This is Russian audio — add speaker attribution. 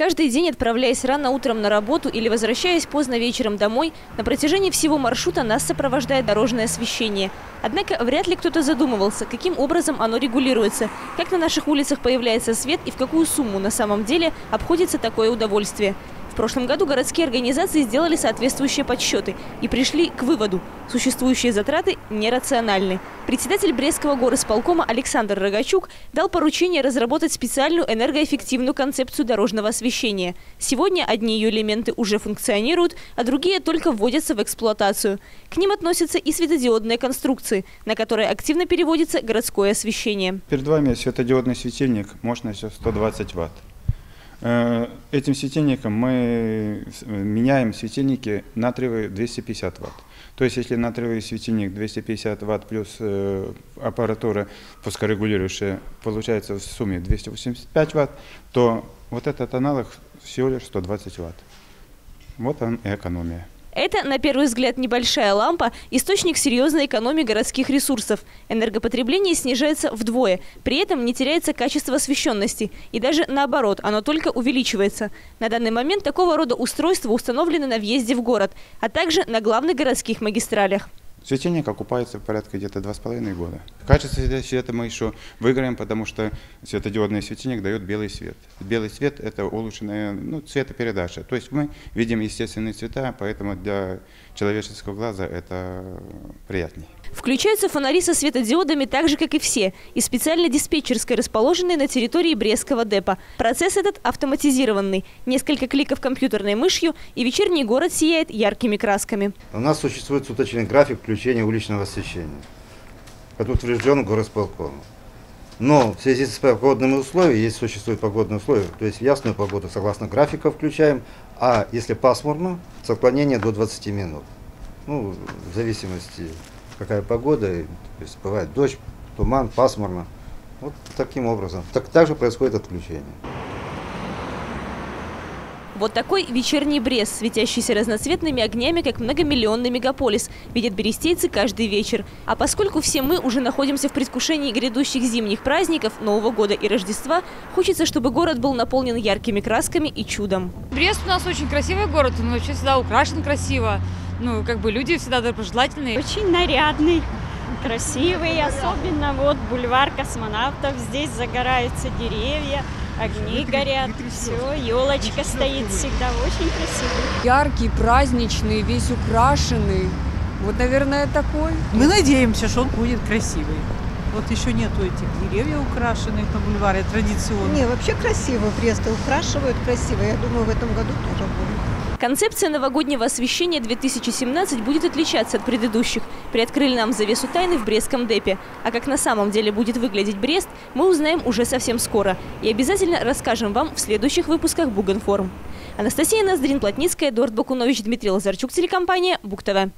Speaker 1: Каждый день, отправляясь рано утром на работу или возвращаясь поздно вечером домой, на протяжении всего маршрута нас сопровождает дорожное освещение. Однако вряд ли кто-то задумывался, каким образом оно регулируется, как на наших улицах появляется свет и в какую сумму на самом деле обходится такое удовольствие. В прошлом году городские организации сделали соответствующие подсчеты и пришли к выводу – существующие затраты нерациональны. Председатель Брестского горосполкома Александр Рогачук дал поручение разработать специальную энергоэффективную концепцию дорожного освещения. Сегодня одни ее элементы уже функционируют, а другие только вводятся в эксплуатацию. К ним относятся и светодиодные конструкции, на которые активно переводится городское освещение.
Speaker 2: Перед вами светодиодный светильник мощностью 120 ватт. Э, этим светильником мы меняем светильники натриевые 250 ватт. То есть, если натриевый светильник 250 ватт плюс э, аппаратура пускорегулирующая получается в сумме 285 ватт, то вот этот аналог всего лишь 120 ватт. Вот он и экономия.
Speaker 1: Это, на первый взгляд, небольшая лампа – источник серьезной экономии городских ресурсов. Энергопотребление снижается вдвое. При этом не теряется качество освещенности. И даже наоборот, оно только увеличивается. На данный момент такого рода устройства установлены на въезде в город, а также на главных городских магистралях.
Speaker 2: Светильник окупается порядка где-то два с половиной года. Качество света мы еще выиграем, потому что светодиодный светильник дает белый свет. Белый свет – это улучшенная ну, цветопередача. То есть мы видим естественные цвета, поэтому для человеческого глаза это приятней.
Speaker 1: Включаются фонари со светодиодами так же, как и все, и специально диспетчерской, расположенной на территории Брестского депо. Процесс этот автоматизированный. Несколько кликов компьютерной мышью, и вечерний город сияет яркими красками.
Speaker 3: У нас существует суточный график включения уличного освещения, который утвержден горосполкомом. Но в связи с погодными условиями, если существуют погодные условия, то есть ясную погоду согласно графика включаем, а если пасмурно, с отклонением до 20 минут. Ну, в зависимости какая погода, то есть бывает дождь, туман, пасмурно. Вот таким образом. Так, также происходит отключение.
Speaker 1: Вот такой вечерний Брест, светящийся разноцветными огнями, как многомиллионный мегаполис, видят берестейцы каждый вечер. А поскольку все мы уже находимся в предвкушении грядущих зимних праздников, Нового года и Рождества, хочется, чтобы город был наполнен яркими красками и чудом.
Speaker 4: Брест у нас очень красивый город, он вообще всегда украшен красиво. Ну, как бы люди всегда доброжелательные.
Speaker 5: Очень нарядный красивый, особенно вот бульвар космонавтов, здесь загораются деревья, огни горят, все, елочка стоит всегда, очень красивый.
Speaker 6: Яркий, праздничный, весь украшенный. Вот, наверное, такой.
Speaker 7: Мы надеемся, что он будет красивый. Вот еще нету этих деревьев украшенных на бульваре традиционно.
Speaker 8: Не, вообще красиво. Бреста украшивают красиво. Я думаю, в этом году тоже будет.
Speaker 1: Концепция новогоднего освещения 2017 будет отличаться от предыдущих. Приоткрыли нам завесу тайны в Брестском депе. А как на самом деле будет выглядеть Брест, мы узнаем уже совсем скоро. И обязательно расскажем вам в следующих выпусках Бугенформ. Анастасия Ноздрин, Плотницкая, Эдуард Бакунович, Дмитрий Лазарчук, телекомпания Бук-ТВ.